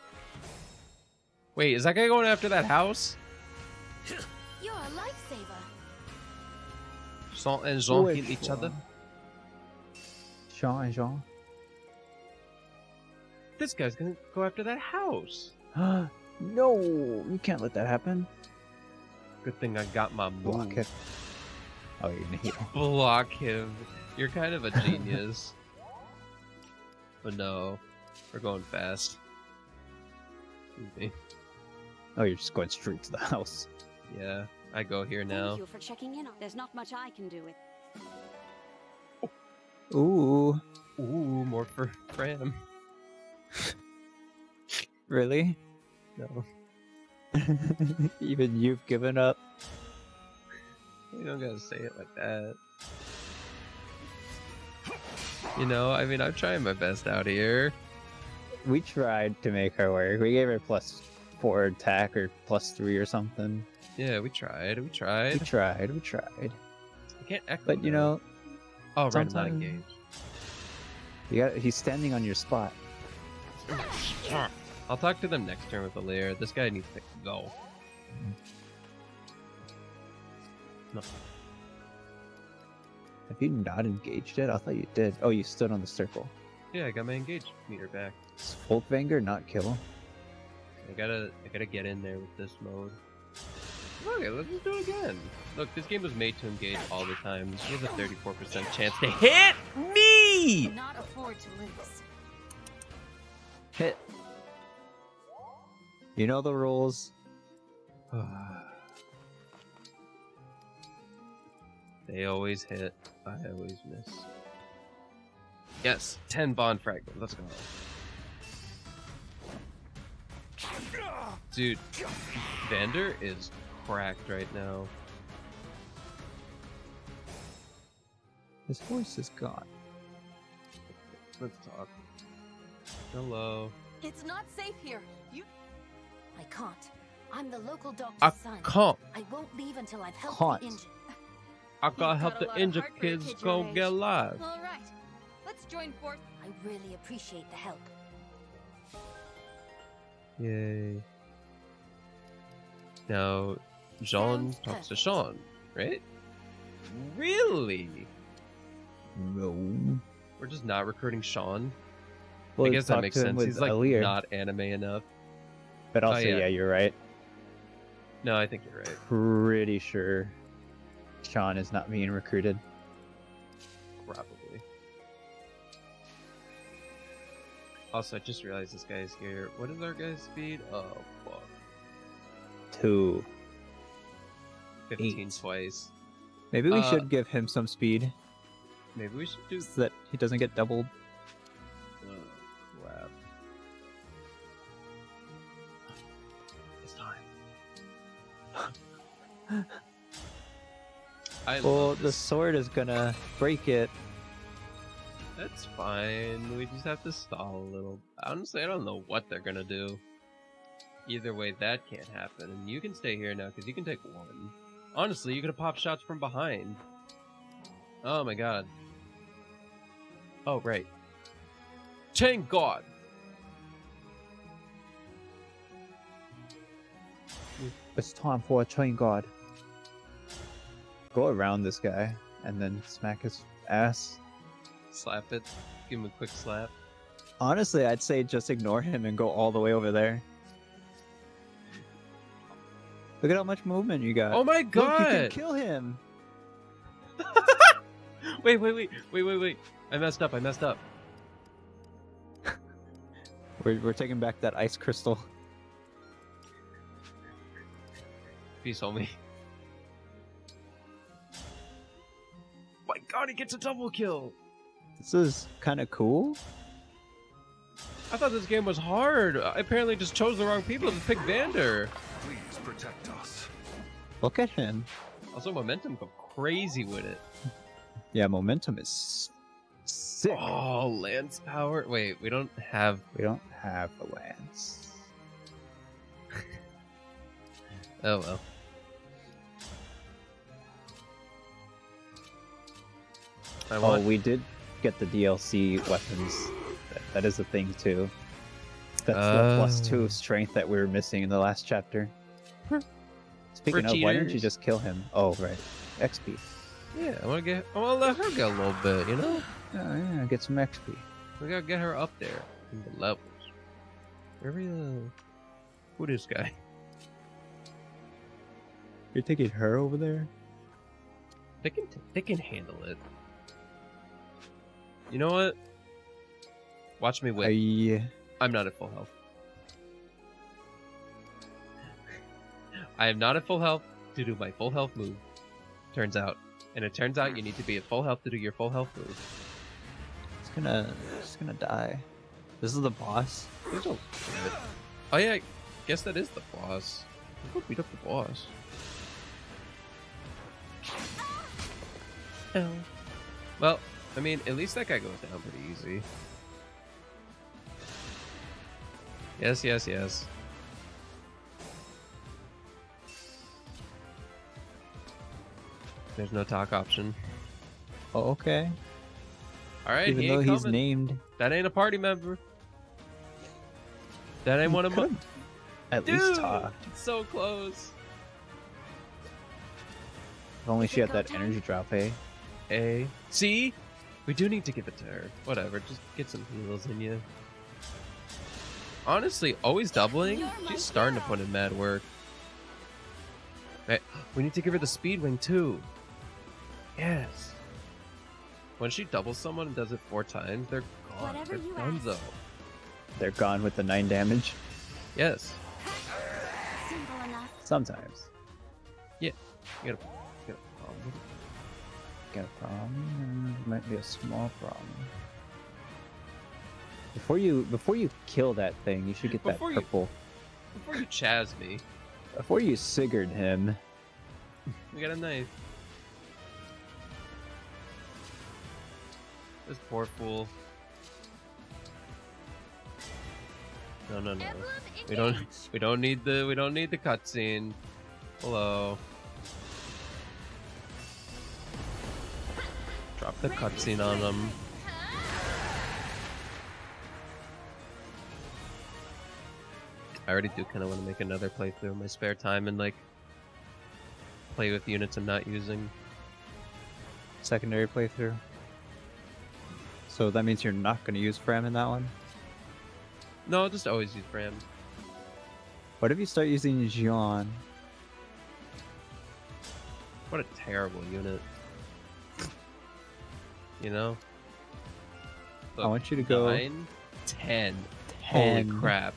Speaker 2: Wait, is that guy going after that house?
Speaker 4: You're a lifesaver.
Speaker 2: Jean and Jean hit each other.
Speaker 1: Jean and Jean.
Speaker 2: This guy's gonna go after that house.
Speaker 1: no, you can't let that happen.
Speaker 2: Good thing I got my move.
Speaker 1: Block it. Oh, you're gonna heal.
Speaker 2: Block him. You're kind of a genius. but no, we're going fast. Excuse me.
Speaker 1: Oh, you're just going straight to the house.
Speaker 2: Yeah, I go here now.
Speaker 8: Thank you for checking in. There's not much I can do with.
Speaker 1: Ooh,
Speaker 2: Ooh, more for Fram.
Speaker 1: really?
Speaker 2: No,
Speaker 1: Even you've given up.
Speaker 2: you don't gotta say it like that. You know, I mean, I'm trying my best out here.
Speaker 1: We tried to make her work. We gave her plus four attack or plus three or something.
Speaker 2: Yeah, we tried. We tried.
Speaker 1: We
Speaker 2: tried.
Speaker 1: We tried.
Speaker 2: I can't echo.
Speaker 1: But you
Speaker 2: though.
Speaker 1: know,
Speaker 2: oh, right, not engaged.
Speaker 1: you got. He's standing on your spot.
Speaker 2: I'll talk to them next turn with the lair. This guy needs to go. No.
Speaker 1: Have you not engaged it? I thought you did. Oh, you stood on the circle.
Speaker 2: Yeah, I got my engage meter back.
Speaker 1: Does Folkvangr not kill?
Speaker 2: I gotta, I gotta get in there with this mode. Okay, let's just do it again. Look, this game was made to engage all the time. He has a 34% chance to hit me.
Speaker 4: Not afford to lose.
Speaker 1: Hit. You know the rules.
Speaker 2: they always hit. I always miss. Yes, 10 bond fragments. Let's go. Dude, Vander is cracked right now.
Speaker 1: His voice is gone.
Speaker 2: Let's talk. Hello.
Speaker 6: It's not safe here. You
Speaker 4: I can't. I'm the local doctor's
Speaker 2: I
Speaker 4: son.
Speaker 2: can't.
Speaker 4: I won't leave until I've helped
Speaker 1: Can't.
Speaker 4: the injured.
Speaker 2: I gotta help
Speaker 6: a
Speaker 2: the injured
Speaker 6: heart for a
Speaker 2: kids
Speaker 6: kid
Speaker 2: go
Speaker 6: your
Speaker 2: get
Speaker 6: age.
Speaker 2: alive.
Speaker 6: all right? Let's join forces.
Speaker 4: I really appreciate the help.
Speaker 2: Yay. Now, Jean talks to. Sean, right? Really?
Speaker 1: No.
Speaker 2: We're just not recruiting Sean?
Speaker 1: Well,
Speaker 2: I guess that makes sense. He's like
Speaker 1: Alear,
Speaker 2: not anime enough.
Speaker 1: But also, oh,
Speaker 2: yeah.
Speaker 1: yeah. you're right.
Speaker 2: No, I think you're right.
Speaker 1: Pretty sure Sean is not being recruited.
Speaker 2: Probably. Also, I just realized this guy's here. What is our guy's speed? Oh, fuck.
Speaker 1: Two.
Speaker 2: 15
Speaker 1: Eight.
Speaker 2: twice.
Speaker 1: Maybe we
Speaker 2: Uh,
Speaker 1: should give him some speed
Speaker 2: Maybe we should do.
Speaker 1: so that he doesn't get doubled.
Speaker 2: Oh. It's time. I
Speaker 1: Well, the sword is gonna break it.
Speaker 2: That's fine. We just have to stall a little. Honestly, I don't know what they're gonna do. Either way, that can't happen. And you can stay here now because you can take one. Honestly, you could have popped shots from behind. Oh my god. Oh, right. Thank God!
Speaker 1: It's time for a chain guard. Go around this guy and then smack his ass.
Speaker 2: Slap it. Give him a quick slap.
Speaker 1: Honestly, I'd say just ignore him and go all the way over there. Look at how much movement you got.
Speaker 2: Oh my
Speaker 1: Look, you can
Speaker 2: god!
Speaker 1: kill him.
Speaker 2: Wait, wait, wait, wait, wait, wait. I messed up, I messed up.
Speaker 1: We're, we're taking back that ice crystal.
Speaker 2: Peace, homie. My god, he gets a double kill!
Speaker 1: This is kind of cool.
Speaker 2: I thought this game was hard. I apparently just chose the wrong people to pick Vander.
Speaker 7: Please protect us.
Speaker 1: Look at him.
Speaker 2: Also, momentum go crazy with it.
Speaker 1: Yeah, momentum is Sick.
Speaker 2: Oh, lance power. Wait, we don't have.
Speaker 1: We don't have a lance.
Speaker 2: Oh well. I
Speaker 1: Oh,
Speaker 2: want.
Speaker 1: we did get the DLC weapons. That, that is a thing too. That's the
Speaker 2: Oh.
Speaker 1: two strength that we were missing in the last chapter. Speaking
Speaker 2: For
Speaker 1: of, why didn't you just kill him? Oh, right. XP.
Speaker 2: Yeah, I want to get. I want to let her get a little bit. You know,
Speaker 1: Oh, yeah, get some XP.
Speaker 2: we gotta get her up there in the levels. Where we? Uh, who this guy?
Speaker 1: You're taking her over there?
Speaker 2: They can. They can handle it. You know what? Watch me whip.
Speaker 1: I,
Speaker 2: I'm not at full health. I am not at full health to do my full health move. Turns out. And it turns out you need to be at full health to do your full health move.
Speaker 1: it's gonna, it's gonna die. This is the boss.
Speaker 2: A- Oh yeah, I guess that is the boss. Go beat up the boss. Well, I mean, at least that guy goes down pretty easy. Yes, yes, yes. There's no talk option.
Speaker 1: Oh, okay.
Speaker 2: All right,
Speaker 1: Even
Speaker 2: he
Speaker 1: though he's
Speaker 2: coming.
Speaker 1: named.
Speaker 2: That ain't a party member. That ain't one of
Speaker 1: them. At
Speaker 2: Dude,
Speaker 1: least talk.
Speaker 2: it's so close.
Speaker 1: If only she had that energy drop, eh?
Speaker 2: A. See? We do need to give it to her. Whatever, just get some heals in you. Honestly, always doubling, she's starting to put in mad work. Right, we need to give her the speed wing too. Yes. When she doubles someone and does it four times, they're gone.
Speaker 6: Whatever
Speaker 2: they're
Speaker 6: you
Speaker 2: donezo.
Speaker 6: ask.
Speaker 1: They're gone with the nine damage.
Speaker 2: Yes.
Speaker 4: Simple enough.
Speaker 1: Sometimes.
Speaker 2: You gotta, you gotta um,
Speaker 1: Got a problem? Might be a small problem. Before you before you kill that thing, you should get that
Speaker 2: Before you-
Speaker 1: purple.
Speaker 2: Before you chaz me,
Speaker 1: Before you Sigurd him,
Speaker 2: we got a knife. This poor fool. No, no, no. We don't. We don't need the. We don't need the cutscene. Hello. Drop the cutscene on them. I already do kind of want to make another playthrough in my spare time and like play with units I'm not using.
Speaker 1: secondary playthrough. So that means you're not going to use Framme in that one.
Speaker 2: No, I'll just always use Bram.
Speaker 1: What if you start using Jean?
Speaker 2: What a terrible unit. You know?
Speaker 1: I want you to go
Speaker 2: Nine, ten.
Speaker 1: 10,
Speaker 2: Holy crap.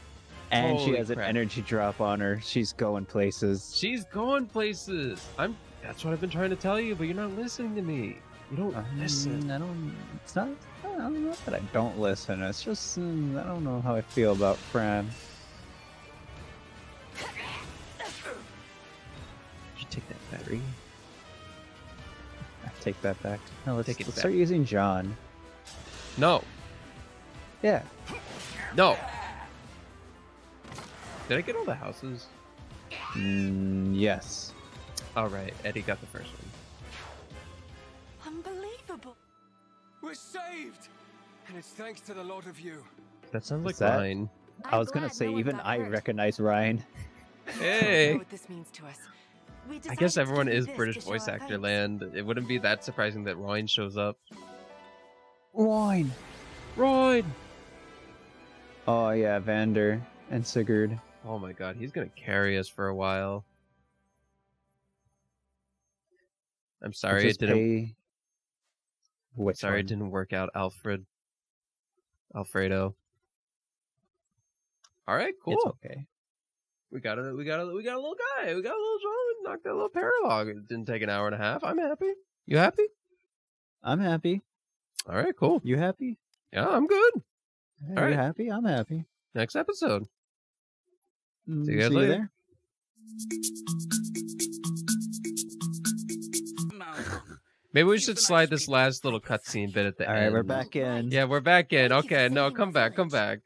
Speaker 1: and she has
Speaker 2: crap.
Speaker 1: an energy drop on her. She's going places.
Speaker 2: She's going places. I'm. That's what I've been trying to tell you, but you're not listening to me. You don't listen.
Speaker 1: Um, I don't. It's not. I don't know that I don't listen. It's just mm, I don't know how I feel about Fran.
Speaker 2: You take that battery.
Speaker 1: I take that back. No, let's,
Speaker 2: Take it
Speaker 1: let's
Speaker 2: back.
Speaker 1: start using Jean.
Speaker 2: No,
Speaker 1: Yeah.
Speaker 2: no. Did I get all the houses?
Speaker 1: Mm, yes.
Speaker 2: All right, Eddie got the first one.
Speaker 5: We're saved! And it's thanks to the lot of you.
Speaker 2: That sounds like
Speaker 1: Is that-
Speaker 2: mine.
Speaker 1: i was gonna say
Speaker 6: no
Speaker 1: even I
Speaker 6: hurt.
Speaker 1: recognize Ryan.
Speaker 6: I
Speaker 2: Hey.
Speaker 6: know what this means to us. We
Speaker 2: I guess everyone is British voice actor
Speaker 6: thanks.
Speaker 2: land. It wouldn't be that surprising that Ryan shows up.
Speaker 1: Ryan.
Speaker 2: Ryan!
Speaker 1: Oh yeah, Vander and Sigurd.
Speaker 2: Oh my god, he's gonna carry us for a while. I'm sorry it didn't.
Speaker 1: pay- Which
Speaker 2: Sorry it didn't work out, Alfred. Alfredo. All right, cool.
Speaker 1: It's okay.
Speaker 2: We got a we got a we got a little guy. We got a little Jean. Knocked out a little paralog. It didn't take an hour and a half. I'm happy. You happy?
Speaker 1: I'm happy.
Speaker 2: All right, cool.
Speaker 1: You happy?
Speaker 2: Yeah, I'm good.
Speaker 1: Are
Speaker 2: All
Speaker 1: you happy? I'm happy.
Speaker 2: Next episode.
Speaker 1: Mm,
Speaker 2: See you guys
Speaker 1: see
Speaker 2: later.
Speaker 1: there.
Speaker 2: Maybe we should slide this last little cutscene bit at the
Speaker 1: All
Speaker 2: end.
Speaker 1: right, we're back in.
Speaker 2: Yeah, we're back in. Okay, no, come back, come
Speaker 6: village.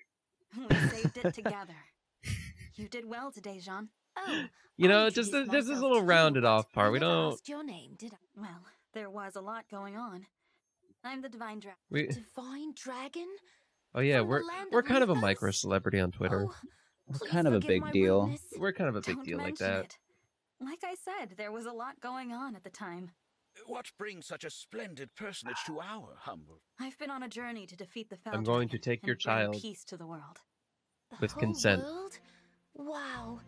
Speaker 2: back.
Speaker 6: We saved it together. You did well today, Jean.
Speaker 4: Oh,
Speaker 2: You
Speaker 4: I
Speaker 2: know, just
Speaker 4: introduced
Speaker 2: the, just this little
Speaker 4: to you,
Speaker 2: rounded off part. We don't.
Speaker 4: your name, did I?
Speaker 6: Well, there was a lot going on. I'm the Divine Dragon.
Speaker 2: We.
Speaker 4: Divine Dragon?
Speaker 2: Oh yeah,
Speaker 4: from
Speaker 2: we're we're kind of a
Speaker 4: mythos?
Speaker 2: micro celebrity on Twitter.
Speaker 4: Oh,
Speaker 1: We're kind of a big deal.
Speaker 4: rudeness.
Speaker 2: We're kind of a big
Speaker 6: Don't
Speaker 2: deal like
Speaker 6: mention
Speaker 2: that.
Speaker 6: it. Like I said, there was a lot going on at the time.
Speaker 3: What brings such a splendid personage to our humble?
Speaker 6: I've been on a journey to defeat the Fel
Speaker 2: I'm going to take your
Speaker 6: and bring
Speaker 2: child.
Speaker 6: peace to the world.
Speaker 4: The
Speaker 2: with consent.
Speaker 4: World? Wow.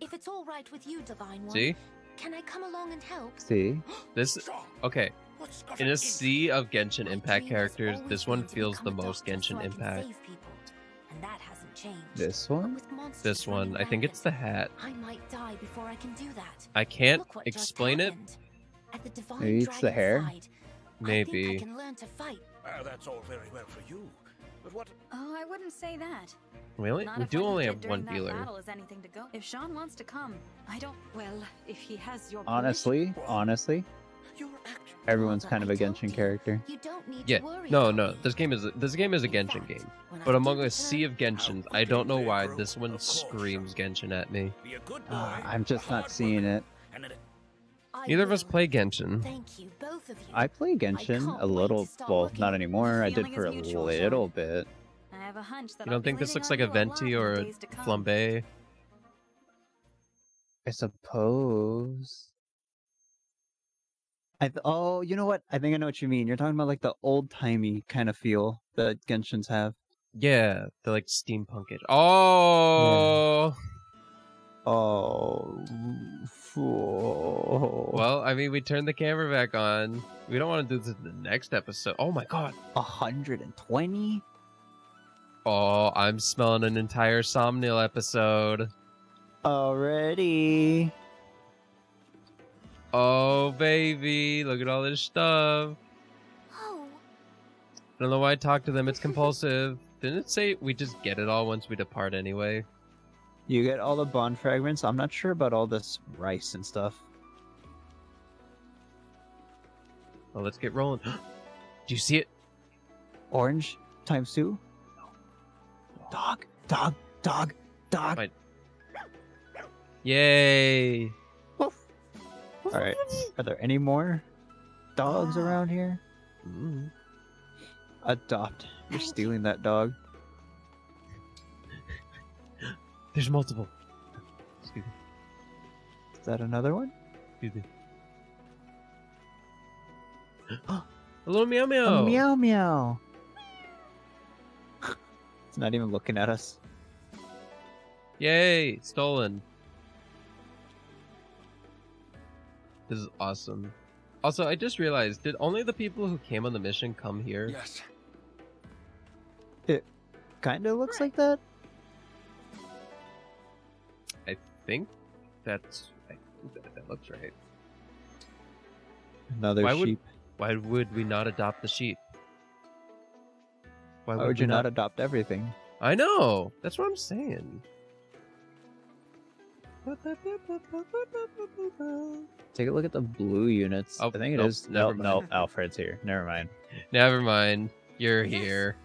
Speaker 4: If it's all right with you, Divine One,
Speaker 2: See
Speaker 4: can I come along and help?
Speaker 1: See?
Speaker 2: this? Okay, in a sea of Genshin Impact characters, this one feels the most
Speaker 4: doctor so
Speaker 2: Genshin Impact.
Speaker 4: and that hasn't changed.
Speaker 1: This one?
Speaker 2: This one, I think it's the hat.
Speaker 4: I might die before I can do that.
Speaker 2: I can't
Speaker 4: Look what just
Speaker 2: explain it.
Speaker 4: Happened. At the Divine
Speaker 1: Maybe it's the hair?
Speaker 4: side, I think
Speaker 2: Maybe.
Speaker 4: I can learn to fight.
Speaker 3: Well, that's all very well for you, but what?
Speaker 6: Oh, I wouldn't say that.
Speaker 2: We only
Speaker 6: Not
Speaker 2: we do only have one
Speaker 6: that
Speaker 2: dealer.
Speaker 6: Is anything to go. If Sean wants to come, I don't.
Speaker 8: Well, if he has your
Speaker 1: Honestly, honestly, everyone's kind of a Genshin character.
Speaker 4: You don't need
Speaker 2: Yeah,
Speaker 4: to worry
Speaker 2: no, no. This game is a, this game is a Genshin
Speaker 4: fact,
Speaker 2: game, but among a sea of Genshin, I don't know why this one screams Genshin at me.
Speaker 3: Be a good boy.
Speaker 1: Ah, I'm just not
Speaker 3: hard
Speaker 1: seeing
Speaker 3: worker,
Speaker 1: it.
Speaker 3: And
Speaker 2: Neither of us play Genshin.
Speaker 4: Thank you, both of you.
Speaker 1: I play Genshin
Speaker 4: can't
Speaker 1: a little.
Speaker 4: to start
Speaker 1: Well,
Speaker 4: working
Speaker 1: not anymore. I did for a
Speaker 6: mutual,
Speaker 1: little
Speaker 6: Sean.
Speaker 1: bit.
Speaker 6: I have a hunch that
Speaker 2: You
Speaker 6: I'll
Speaker 2: don't
Speaker 6: be
Speaker 2: think this looks like a venti or a
Speaker 6: days to come.
Speaker 2: flambe?
Speaker 1: I suppose. I th- oh, you know what? I think I know what you mean. You're talking about like the old timey kind of feel that Genshins have.
Speaker 2: Yeah, the like steampunk it. Oh,
Speaker 1: Oh, fool.
Speaker 2: well, I mean, we turned the camera back on. We don't want to do this in the next episode. Oh my god.
Speaker 1: 120?
Speaker 2: Oh, I'm smelling an entire Somniel episode.
Speaker 1: Already.
Speaker 2: Oh baby, look at all this stuff.
Speaker 4: Oh,
Speaker 2: I don't know why I talk to them. It's compulsive. Didn't it say we just get it all once we depart anyway?
Speaker 1: You get all the bond fragments. I'm not sure about all this rice and stuff.
Speaker 2: Well, let's get rolling. Do you see it?
Speaker 1: Orange times two? Dog, dog, dog, dog.
Speaker 2: Fine. Yay!
Speaker 1: All right. Are there any more dogs around here?
Speaker 2: Mm.
Speaker 1: Adopt. You're stealing that dog.
Speaker 2: There's multiple. Excuse me.
Speaker 1: Is that another one?
Speaker 2: Excuse me. A little meow
Speaker 1: A
Speaker 2: meow.
Speaker 1: Oh, meow meow. it's not even looking at us.
Speaker 2: Yay! Stolen. This is awesome. Also, I just realized, did only the people who came on the mission come here?
Speaker 5: Yes.
Speaker 1: It kind of looks like that.
Speaker 2: Think that's. I think that, that looks right.
Speaker 1: Another
Speaker 2: Why would-
Speaker 1: sheep.
Speaker 2: Why would we not adopt the sheep?
Speaker 1: Why would
Speaker 2: we
Speaker 1: you not adopt everything?
Speaker 2: I know. That's what I'm saying.
Speaker 1: Take a look at the blue units.
Speaker 2: Oh,
Speaker 1: I think it
Speaker 2: nope,
Speaker 1: is.
Speaker 2: never
Speaker 1: Nope, nope. Alfred's here. Never mind.
Speaker 2: Never mind. You're
Speaker 4: Yes.
Speaker 2: here.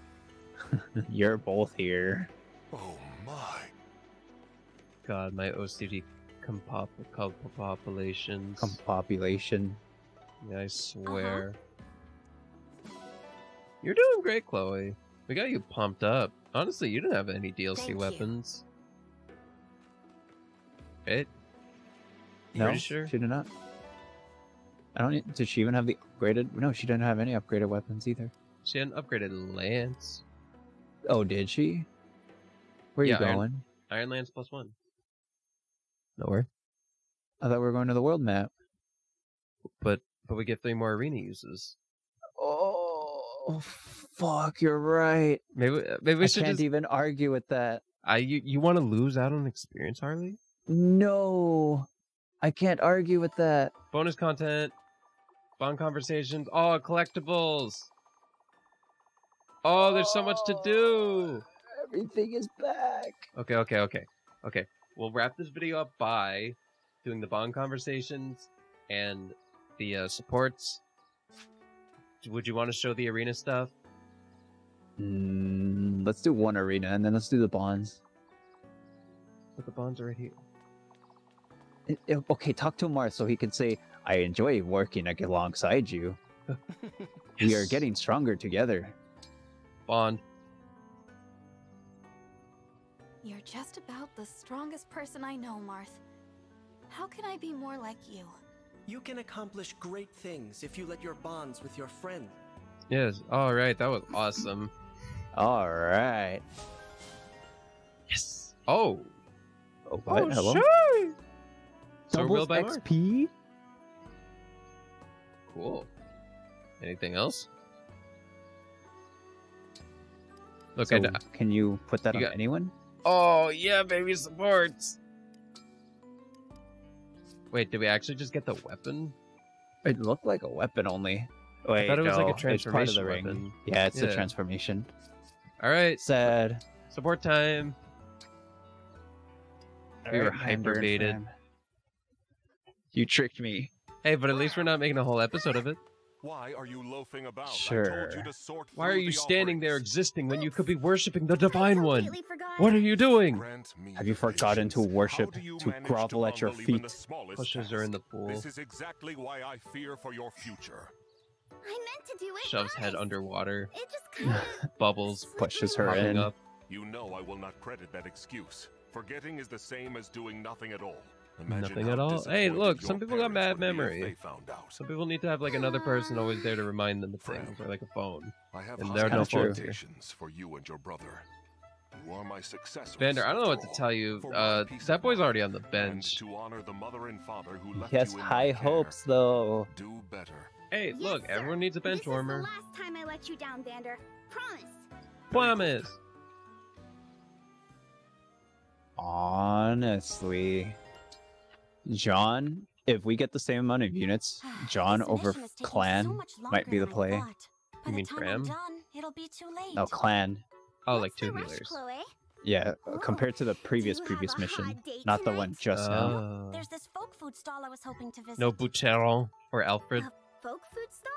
Speaker 1: You're both here.
Speaker 7: Oh my.
Speaker 2: God, my OCD compop populations.
Speaker 1: Compopulation.
Speaker 2: yeah, I uh-huh. swear. You're doing great, Chloe. We got you pumped up. Honestly, you didn't have any DLC
Speaker 4: Thank you.
Speaker 2: weapons. Right?
Speaker 1: No,
Speaker 2: Pretty sure.
Speaker 1: she did not. I don't. need- Did she even have the upgraded? No, she didn't have any upgraded weapons either.
Speaker 2: She had an upgraded lance.
Speaker 1: Oh, did she? Where are
Speaker 2: Yeah,
Speaker 1: you
Speaker 2: Iron-
Speaker 1: going?
Speaker 2: Iron Lance plus one. Nowhere.
Speaker 1: I thought we were going to the world map.
Speaker 2: But but we get three more arena uses.
Speaker 1: Oh, fuck! You're right.
Speaker 2: Maybe uh, maybe we
Speaker 1: I
Speaker 2: should
Speaker 1: can't
Speaker 2: just.
Speaker 1: even argue with that.
Speaker 2: I you, you want to lose out on experience, Harley?
Speaker 1: No, I can't argue with that.
Speaker 2: Bonus content, fun conversations, oh collectibles. Oh, there's so much to oh, do.
Speaker 1: Everything is back.
Speaker 2: Okay, okay, okay, okay. We'll wrap this video up by doing the bond conversations and the uh, supports would you want to show the arena stuff?
Speaker 1: Mm, let's do one arena and then let's do the bonds.
Speaker 2: But the bonds are right here.
Speaker 1: It- it- okay, talk to Marth so he can say, "I enjoy working alongside you. We are getting stronger together."
Speaker 2: bond.
Speaker 6: You're just about the strongest person I know, Marth. How can I be more like you?
Speaker 9: You can accomplish great things if you let your bonds with your friend.
Speaker 2: Yes. All right. That was awesome.
Speaker 1: All right.
Speaker 2: Yes. Oh.
Speaker 1: Oh, what?
Speaker 2: Oh,
Speaker 1: Hello.
Speaker 2: sure. So
Speaker 1: Doubles
Speaker 2: by Marth.
Speaker 1: XP.
Speaker 2: Cool. Anything else? Look,
Speaker 1: So,
Speaker 2: I d-
Speaker 1: can you put that
Speaker 2: You
Speaker 1: on
Speaker 2: got-
Speaker 1: anyone?
Speaker 2: Oh yeah, baby supports. Wait, did we actually just get the weapon?
Speaker 1: It looked like a weapon only. Wait,
Speaker 2: thought it was like a
Speaker 1: no, it's part of the ring.
Speaker 2: weapon.
Speaker 1: Yeah, it's the
Speaker 2: Yeah.
Speaker 1: transformation.
Speaker 2: All right,
Speaker 1: Sad.
Speaker 2: support time. We were
Speaker 1: Alright,
Speaker 2: hyper baited.
Speaker 1: You tricked me.
Speaker 2: Hey, but at least we're not making a whole episode of it.
Speaker 7: Why are you loafing about? I
Speaker 1: Sure.
Speaker 7: told you to sort
Speaker 2: Why are
Speaker 7: through
Speaker 2: you
Speaker 7: the
Speaker 2: standing there existing when you could be worshiping the divine one?
Speaker 4: forgot.
Speaker 2: What are you doing?
Speaker 1: Have you forgotten to worship,
Speaker 7: How do you
Speaker 1: to grovel at your
Speaker 7: bundle even the
Speaker 1: feet?
Speaker 7: smallest
Speaker 2: Pushes her in the pool.
Speaker 7: This is exactly why I fear for your future.
Speaker 4: I meant to do it.
Speaker 2: Shoves head underwater,
Speaker 4: It just kind of
Speaker 2: bubbles
Speaker 1: Pushes her in.
Speaker 2: up.
Speaker 7: You know I will not credit that excuse. Forgetting is the same as doing nothing at all. Imagine
Speaker 2: Nothing at all? Hey, look, some people got bad
Speaker 7: would be if
Speaker 2: memory.
Speaker 7: They found out.
Speaker 2: Some people need to have like another person always there to remind them of things, or like a phone.
Speaker 7: I have
Speaker 2: and there are
Speaker 1: no phones
Speaker 2: here.
Speaker 7: for you and your brother. You are my successor.
Speaker 2: Vander, I don't know what to tell you. Uh, that boy's already on the bench.
Speaker 7: to honor the mother and father who left
Speaker 1: He has
Speaker 7: you in
Speaker 1: high
Speaker 7: my care,
Speaker 1: hopes, though.
Speaker 7: Do better.
Speaker 2: Hey,
Speaker 4: Yes,
Speaker 2: look,
Speaker 4: sir.
Speaker 2: everyone needs a bench
Speaker 4: this
Speaker 2: warmer.
Speaker 4: Is the last time I let you down, Vander. Promise.
Speaker 2: Promise.
Speaker 1: Honestly, Jean, if we get the same amount of units,
Speaker 4: Jean
Speaker 1: over
Speaker 4: mission is taking
Speaker 1: Clanne
Speaker 4: so
Speaker 1: might be the
Speaker 4: longer
Speaker 1: play.
Speaker 4: I
Speaker 2: You mean
Speaker 4: time Framme? Done, it'll be too late.
Speaker 1: No, Clanne.
Speaker 2: Oh,
Speaker 4: What's
Speaker 2: like two
Speaker 4: the rush,
Speaker 2: healers.
Speaker 4: Chloe?
Speaker 1: Yeah,
Speaker 4: Oh,
Speaker 1: compared to the previous previous mission, not the one just now.
Speaker 2: Oh.
Speaker 4: There's this folk food stall I was hoping to visit.
Speaker 2: No Boucheron or Alfred.
Speaker 4: A folk food stall?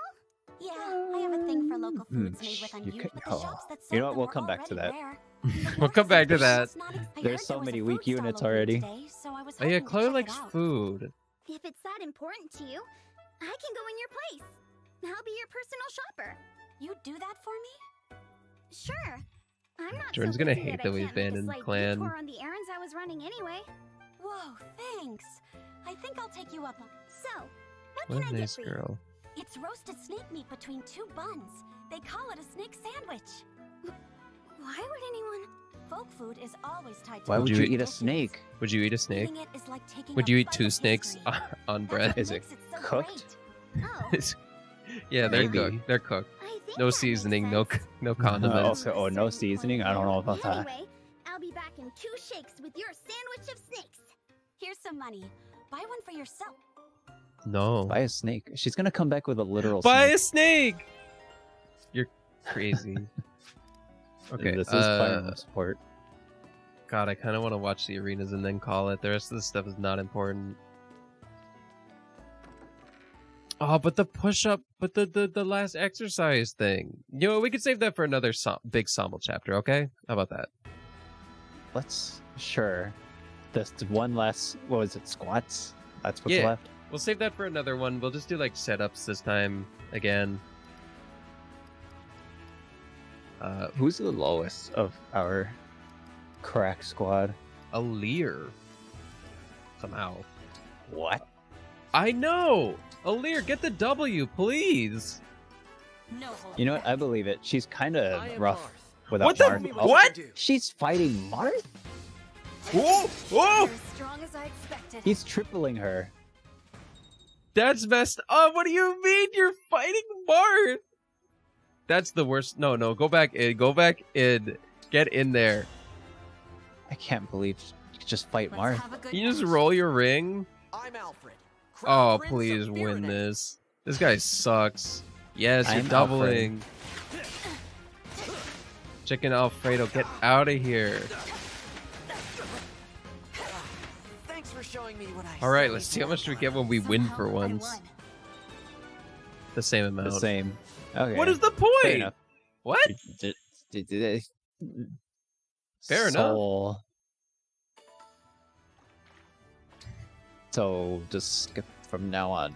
Speaker 4: Yeah, I have a thing for local
Speaker 1: Hmm,
Speaker 4: foods made with
Speaker 1: sh- you
Speaker 4: unusual.
Speaker 1: can- oh.
Speaker 4: shops that
Speaker 1: You
Speaker 4: sell
Speaker 1: know what, we'll come back to
Speaker 4: already
Speaker 1: that.
Speaker 4: rare.
Speaker 2: We'll come back to that.
Speaker 4: It's not ex- I
Speaker 1: There's so many weak units already.
Speaker 4: today, so I was
Speaker 2: Oh yeah, Chloe likes food.
Speaker 4: If it's that important to you, I can go in your place. I'll be your personal shopper. You do that for me? Sure. I'm not
Speaker 2: Jordan's
Speaker 4: so
Speaker 2: gonna hate
Speaker 4: that
Speaker 2: that we've
Speaker 4: can't make a
Speaker 2: abandoned
Speaker 4: slight Clanne. on the errands I was running anyway. Whoa, thanks. I think I'll take you up on. So, what
Speaker 2: What
Speaker 4: can
Speaker 2: a
Speaker 4: I get
Speaker 2: nice
Speaker 4: for you?
Speaker 2: girl.
Speaker 4: It's roasted snake meat between two buns. They call it a snake sandwich. Why would anyone? Folk food is always tied to
Speaker 1: Why
Speaker 2: Would
Speaker 1: would
Speaker 2: you
Speaker 1: you
Speaker 2: eat-
Speaker 1: eat a snake?
Speaker 2: Would you eat a snake?
Speaker 4: Eating it is like
Speaker 2: Would you eat two snakes
Speaker 4: history.
Speaker 2: on bread?
Speaker 1: Is it
Speaker 4: makes so
Speaker 1: cooked?
Speaker 4: Oh,
Speaker 2: yeah, they're
Speaker 1: Maybe.
Speaker 2: cooked. They're cooked. No seasoning, no no condiments.
Speaker 1: Oh, okay, oh, no seasoning? I don't know about that.
Speaker 4: Anyway, I'll be back in two shakes with your sandwich of snakes. Here's some money. Buy one for yourself.
Speaker 2: No.
Speaker 1: Buy a snake. She's gonna come back with a literal
Speaker 2: Buy
Speaker 1: snake.
Speaker 2: a snake. You're crazy. okay.
Speaker 1: This is
Speaker 2: uh,
Speaker 1: support.
Speaker 2: God, I kind of want to watch the arenas and then call it. The rest of the stuff is not important. Oh, but the push up, but the, the the last exercise thing. You know, we could save that for another som- big Somniel chapter. Okay, how about that?
Speaker 1: Let's sure. This one last. What was it? Squats. That's what's
Speaker 2: Yeah.
Speaker 1: left.
Speaker 2: We'll save that for another one. We'll just do like setups this time again. Uh,
Speaker 1: Who's the lowest of our crack squad?
Speaker 2: Alear. Somehow.
Speaker 1: What?
Speaker 2: I know. Alear, get the W, please.
Speaker 6: No
Speaker 1: You know what? I believe it. She's kind of
Speaker 9: am
Speaker 1: rough
Speaker 9: Marth.
Speaker 1: without
Speaker 2: What the-
Speaker 1: Marth.
Speaker 9: Show me
Speaker 1: Oh,
Speaker 2: What?
Speaker 1: She's fighting Marth.
Speaker 2: Whoa! Whoa!
Speaker 6: As strong as I expected.
Speaker 1: He's tripling her.
Speaker 2: That's messed up. What do you mean you're fighting Marth? That's the worst. No, no, go back in. Go back in. Get in there.
Speaker 1: I can't believe you could just fight
Speaker 6: Let's
Speaker 1: Marth.
Speaker 6: have
Speaker 2: You just roll your ring.
Speaker 9: I'm Alfred.
Speaker 2: Oh,
Speaker 9: Crown Prince of
Speaker 2: please win this. This guy sucks. Yes, you're
Speaker 1: I'm
Speaker 2: doubling. Chicken Alfredo, get out of here.
Speaker 9: Thanks for showing me what I
Speaker 2: All right, let's see how much we get when we win for once. The same amount.
Speaker 1: The same. Okay.
Speaker 2: What is the point? What? Fair enough.
Speaker 1: So just skip from now on.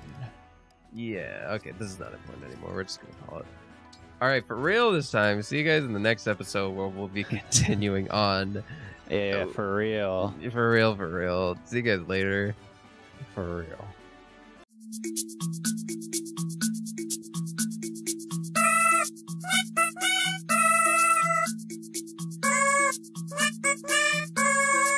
Speaker 2: Yeah, okay, this is not important anymore. We're just gonna call it. All right, for real this time. See you guys in the next episode where we'll be continuing on.
Speaker 1: Yeah,
Speaker 2: Oh.
Speaker 1: for real.
Speaker 2: For real, for real. See you guys later.
Speaker 1: For real. Thank you.